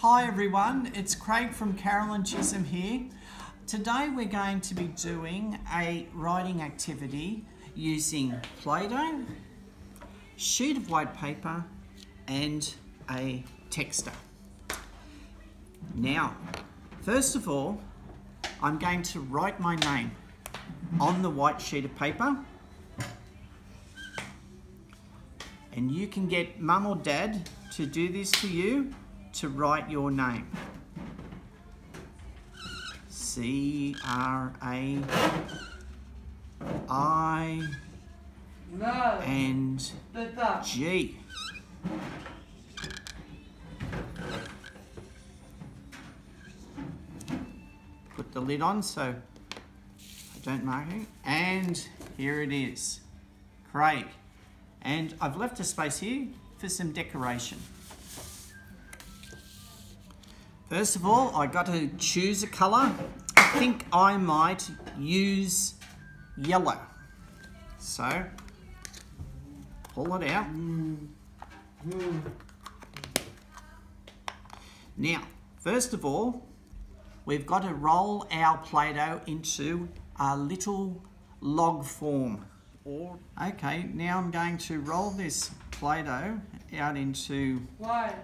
Hi everyone, it's Craig from Caroline Chisholm here. Today we're going to be doing a writing activity using Play-Doh, sheet of white paper and a texta. Now, first of all, I'm going to write my name on the white sheet of paper and you can get mum or dad to do this for you to write your name. C R A I No. and G. Put the lid on so I don't mark it. And here it is, Craig. And I've left a space here for some decoration. First of all, I got to choose a colour. I think I might use yellow. So, pull it out. Now, first of all, we've got to roll our Play-Doh into a little log form. Okay, now I'm going to roll this Play-Doh out into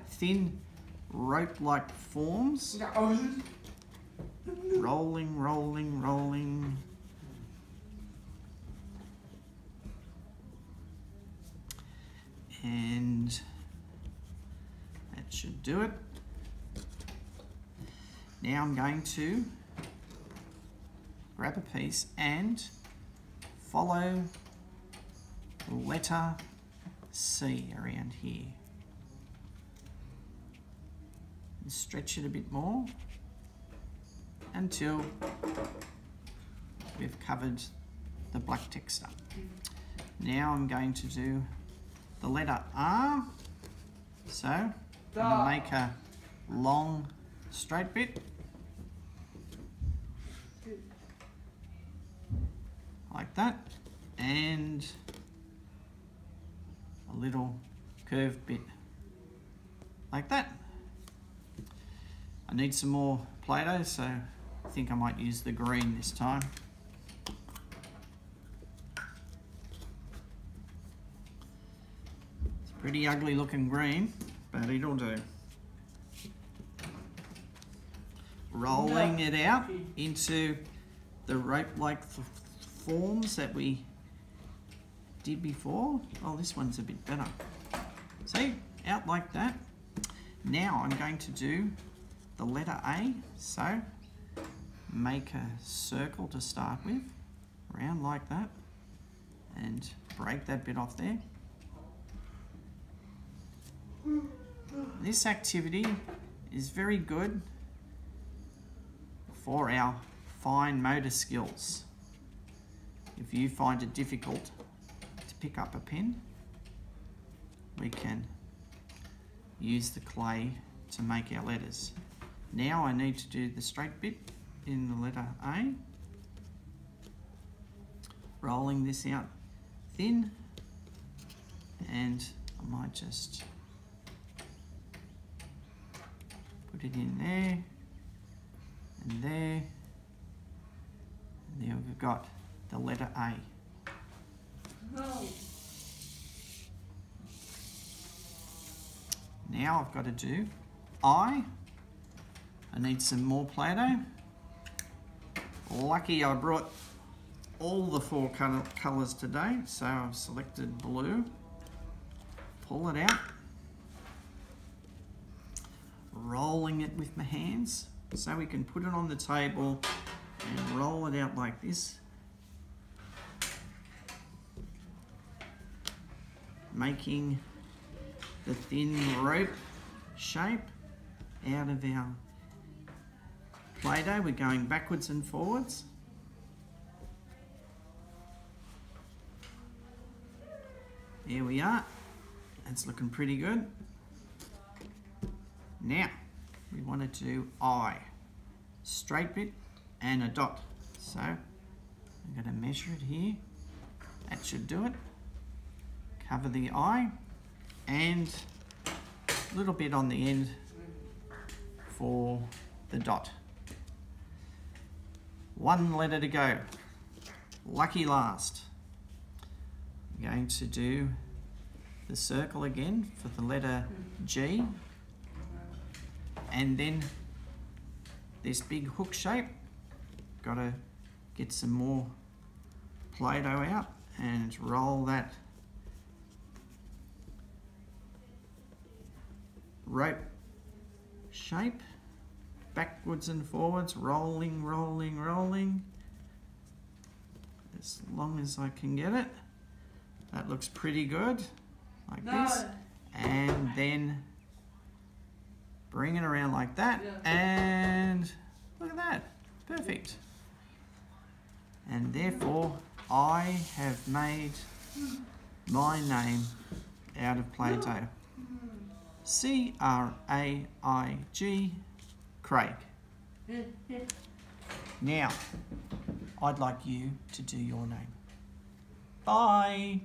thin rope-like forms. Oh, rolling, rolling, rolling. And that should do it. Now I'm going to grab a piece and follow the letter C around here. And stretch it a bit more until we've covered the black texture. Now I'm going to do the letter R. So I'm going to ah. make a long straight bit. Like that. And a little curved bit like that. I need some more Play-Doh, so I think I might use the green this time. It's a pretty ugly looking green, but it'll do. Rolling it out into the rope-like forms that we did before. Oh, this one's a bit better. See, out like that. Now I'm going to do the letter A. So make a circle to start with, around like that, and break that bit off there. This activity is very good for our fine motor skills. If you find it difficult to pick up a pen, we can use the clay to make our letters. Now I need to do the straight bit in the letter A. Rolling this out thin and I might just put it in there and there and there we've got the letter A. No. Now I've got to do I. I need some more Play-Doh. Lucky I brought all the four colours today, so I've selected blue. Pull it out. Rolling it with my hands so we can put it on the table and roll it out like this. Making the thin rope shape out of our Play-Doh. We're going backwards and forwards. There we are. That's looking pretty good. Now, we want to do I. Straight bit and a dot. So, I'm going to measure it here. That should do it. Cover the I and a little bit on the end for the dot. One letter to go. Lucky last. I'm going to do the circle again for the letter G. And then this big hook shape. Got to get some more Play-Doh out and roll that rope shape backwards and forwards, rolling, rolling, rolling. As long as I can get it. That looks pretty good, like No. this. And then bring it around like that. Yeah. And look at that, perfect. And therefore, I have made my name out of Play-Doh. C R A I G, Craig. Now, I'd like you to do your name. Bye.